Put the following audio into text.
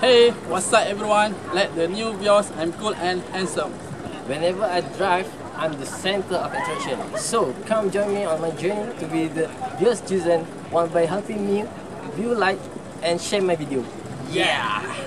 Hey, what's up everyone? Let the new viewers, I'm cool and handsome. Whenever I drive, I'm the center of attraction. So, come join me on my journey to be the best chosen one by helping me view, like, and share my video. Yeah!